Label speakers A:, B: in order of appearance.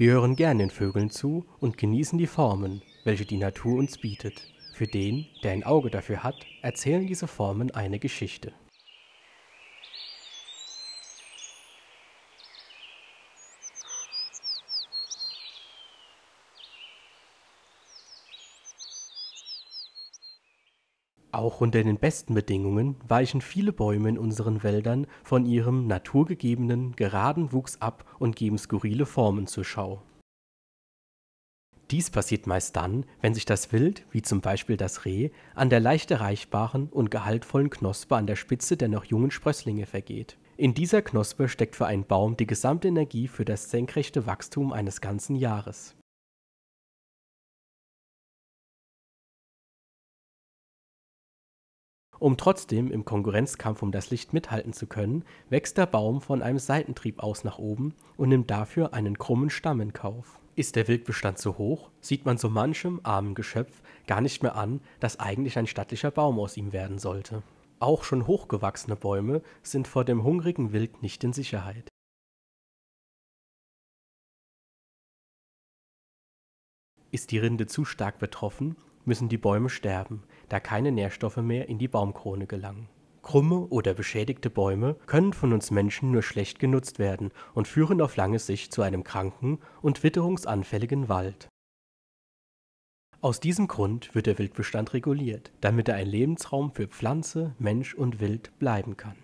A: Wir hören gern den Vögeln zu und genießen die Formen, welche die Natur uns bietet. Für den, der ein Auge dafür hat, erzählen diese Formen eine Geschichte. Auch unter den besten Bedingungen weichen viele Bäume in unseren Wäldern von ihrem naturgegebenen, geraden Wuchs ab und geben skurrile Formen zur Schau. Dies passiert meist dann, wenn sich das Wild, wie zum Beispiel das Reh, an der leicht erreichbaren und gehaltvollen Knospe an der Spitze der noch jungen Sprösslinge vergeht. In dieser Knospe steckt für einen Baum die gesamte Energie für das senkrechte Wachstum eines ganzen Jahres Um trotzdem im Konkurrenzkampf um das Licht mithalten zu können, wächst der Baum von einem Seitentrieb aus nach oben und nimmt dafür einen krummen Stamm in Kauf. Ist der Wildbestand zu hoch, sieht man so manchem armen Geschöpf gar nicht mehr an, dass eigentlich ein stattlicher Baum aus ihm werden sollte. Auch schon hochgewachsene Bäume sind vor dem hungrigen Wild nicht in Sicherheit. Ist die Rinde zu stark betroffen, müssen die Bäume sterben, da keine Nährstoffe mehr in die Baumkrone gelangen. Krumme oder beschädigte Bäume können von uns Menschen nur schlecht genutzt werden und führen auf lange Sicht zu einem kranken und witterungsanfälligen Wald. Aus diesem Grund wird der Wildbestand reguliert, damit er ein Lebensraum für Pflanze, Mensch und Wild bleiben kann